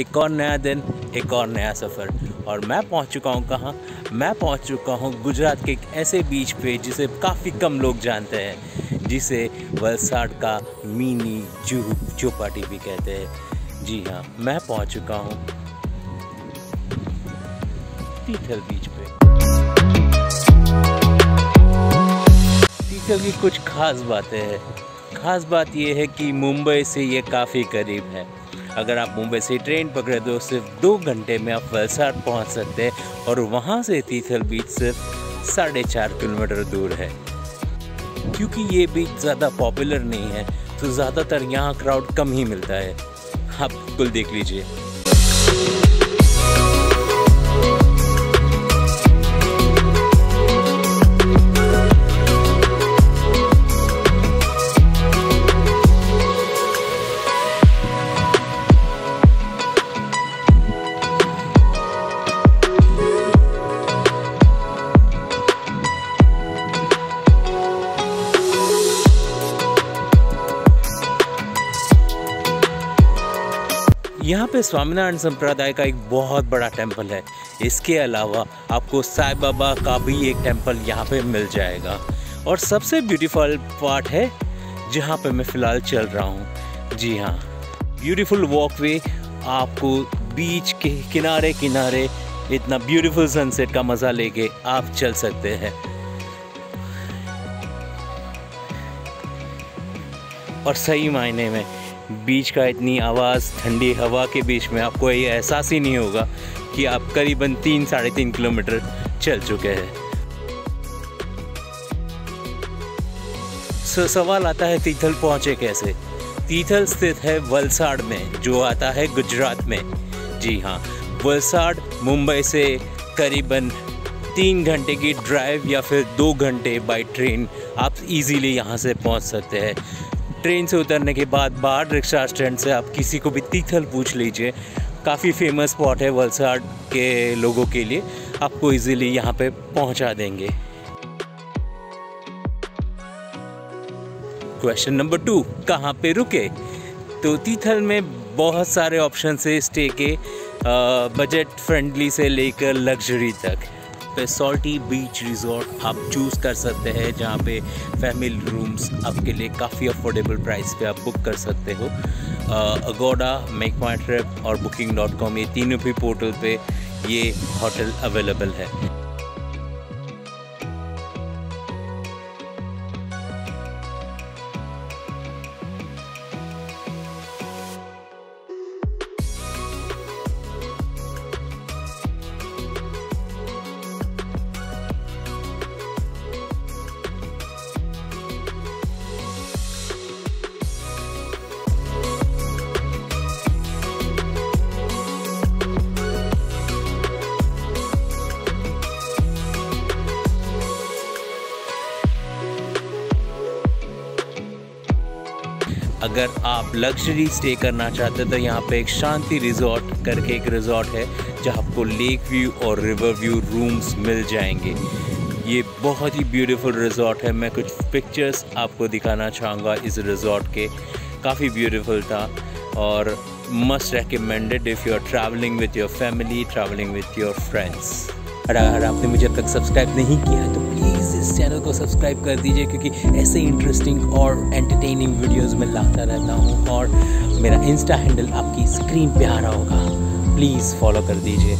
एक और नया दिन, एक और नया सफ़र। और मैं पहुँच चुका हूँ कहाँ? मैं पहुँच चुका हूँ गुजरात के एक ऐसे बीच पे जिसे काफ़ी कम लोग जानते हैं, जिसे वलसाड़ का मिनी जूहू चौपाटी भी कहते हैं। जी हाँ मैं पहुँच चुका हूँ तीथल बीच पे। तीथल की कुछ खास बातें हैं। खास बात यह है कि मुंबई से ये काफ़ी करीब है। अगर आप मुंबई से ट्रेन पकड़े तो सिर्फ़ दो घंटे में आप वलसाड़ पहुँच सकते हैं और वहाँ से तीथल बीच सिर्फ़ साढ़े चार किलोमीटर दूर है। क्योंकि ये बीच ज़्यादा पॉपुलर नहीं है तो ज़्यादातर यहाँ क्राउड कम ही मिलता है। आप बिल्कुल देख लीजिए। यहाँ पे स्वामीनारायण संप्रदाय का एक बहुत बड़ा टेंपल है। इसके अलावा आपको साई बाबा का भी एक टेंपल यहाँ पे मिल जाएगा। और सबसे ब्यूटीफुल पार्ट है, जहाँ पे मैं फ़िलहाल चल रहा हूँ। जी हाँ ब्यूटीफुल वॉकवे आपको बीच के किनारे किनारे इतना ब्यूटीफुल सनसेट का मज़ा लेके आप चल सकते हैं। और सही मायने में बीच का इतनी आवाज़, ठंडी हवा के बीच में आपको ये एहसास ही नहीं होगा कि आप करीबन तीन, साढ़े तीन किलोमीटर चल चुके हैं। सवाल आता है तीथल पहुँचे कैसे? तीथल स्थित है वलसाड़ में, जो आता है गुजरात में। जी हाँ वलसाड़ मुंबई से करीबन तीन घंटे की ड्राइव या फिर दो घंटे बाई ट्रेन आप इजीली यहाँ से पहुँच सकते हैं। ट्रेन से उतरने के बाद बाहर रिक्शा स्टैंड से आप किसी को भी तीथल पूछ लीजिए। काफ़ी फ़ेमस स्पॉट है वलसाड़ के लोगों के लिए। आपको इजीली यहाँ पे पहुँचा देंगे। क्वेश्चन नंबर टू कहाँ पे रुके? तो तीथल में बहुत सारे ऑप्शन है स्टे के बजट फ्रेंडली से लेकर लग्जरी तक। पे सॉल्टी बीच रिजॉर्ट आप चूज़ कर सकते हैं, जहाँ पे फैमिली रूम्स आपके लिए काफ़ी अफोर्डेबल प्राइस पे आप बुक कर सकते हो। अगोडा मेक माई ट्रिप और बुकिंग डॉट कॉम ये तीनों भी पोर्टल पे ये होटल अवेलेबल है। अगर आप लग्जरी स्टे करना चाहते हैं तो यहाँ पे एक शांति रिजॉर्ट करके एक रिजॉर्ट है, जहाँ आपको लेक व्यू और रिवर व्यू रूम्स मिल जाएँगे। ये बहुत ही ब्यूटीफुल रिजॉर्ट है। मैं कुछ पिक्चर्स आपको दिखाना चाहूँगा इस रिजॉर्ट के। काफ़ी ब्यूटीफुल था और must recommended if you are travelling with your family travelling with your friends अगर आपने मुझे अब तक सब्सक्राइब नहीं किया तो प्लीज़ इस चैनल को सब्सक्राइब कर दीजिए, क्योंकि ऐसे इंटरेस्टिंग और एंटरटेनिंग वीडियोस में लाता रहता हूँ और मेरा इंस्टा हैंडल आपकी स्क्रीन पे आ रहा होगा। प्लीज़ फॉलो कर दीजिए।